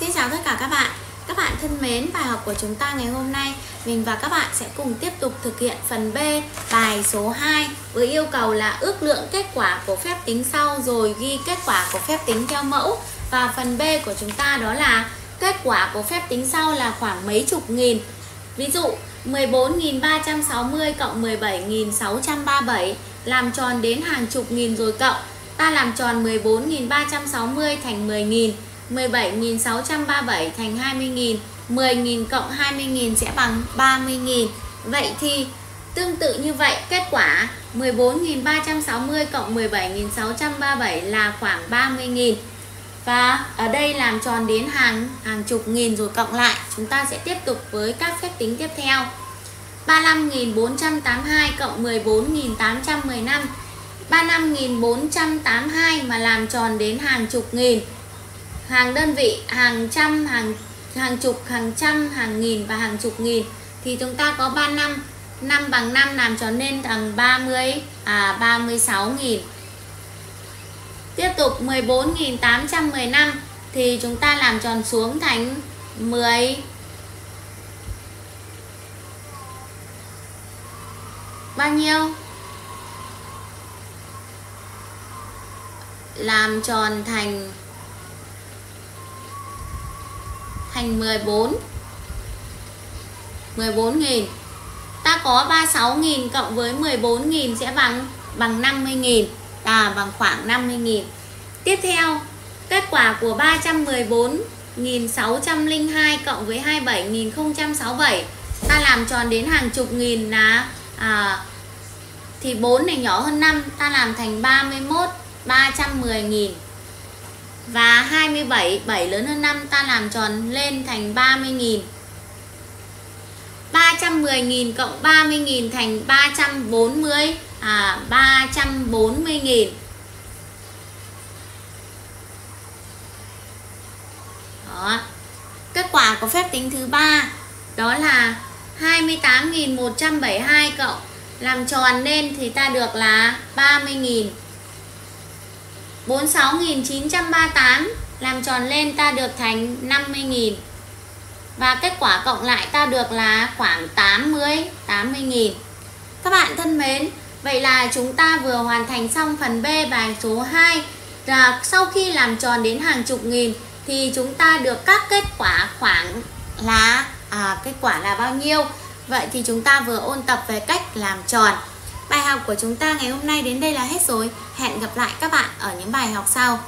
Xin chào tất cả các bạn. Các bạn thân mến, bài học của chúng ta ngày hôm nay Mình và các bạn sẽ cùng tiếp tục thực hiện phần B Bài số 2 Với yêu cầu là ước lượng kết quả của phép tính sau Rồi ghi kết quả của phép tính theo mẫu. Và phần B của chúng ta đó là Kết quả của phép tính sau là khoảng mấy chục nghìn? Ví dụ 14.360 cộng 17.637 Làm tròn đến hàng chục nghìn rồi cộng Ta làm tròn 14.360 thành 10.000 17.637 thành 20.000 10.000 cộng 20.000 sẽ bằng 30.000 Vậy thì, tương tự như vậy, kết quả 14.360 cộng 17.637 là khoảng 30.000 Và ở đây làm tròn đến hàng hàng chục nghìn rồi cộng lại, Chúng ta sẽ tiếp tục với các phép tính tiếp theo. 35.482 cộng 14.815 35.482 mà làm tròn đến hàng chục nghìn hàng đơn vị, hàng trăm, hàng hàng chục, hàng trăm, hàng nghìn và hàng chục nghìn. Thì chúng ta có 3 năm. 5 bằng 5 làm cho nên bằng 30 à 36.000 tiếp tục 14.815 thì chúng ta làm tròn xuống thành 10 bao nhiêu? Làm tròn thành thành 14 14.000 ta có 36.000 cộng với 14.000 sẽ bằng bằng 50.000 à bằng khoảng 50.000 tiếp theo kết quả của 314.602 cộng với 27.067 ta làm tròn đến hàng chục nghìn là à, thì 4 này nhỏ hơn 5 ta làm thành 31 310.000 và 27 7 lớn hơn 5 ta làm tròn lên thành 30.000 310.000 cộng 30.000 thành 340 à 340.000 Đó. Kết quả của phép tính thứ ba, đó là 28.172 cộng, làm tròn lên thì ta được là 30.000 46.938 làm tròn lên ta được thành 50.000 và kết quả cộng lại ta được là khoảng 80 80.000 các bạn thân mến vậy là chúng ta vừa hoàn thành xong phần B bài số 2 là sau khi làm tròn đến hàng chục nghìn thì chúng ta được các kết quả khoảng là à, kết quả là bao nhiêu? Vậy thì chúng ta vừa ôn tập về cách làm tròn. Bài học của chúng ta ngày hôm nay đến đây là hết rồi. Hẹn gặp lại các bạn ở những bài học sau.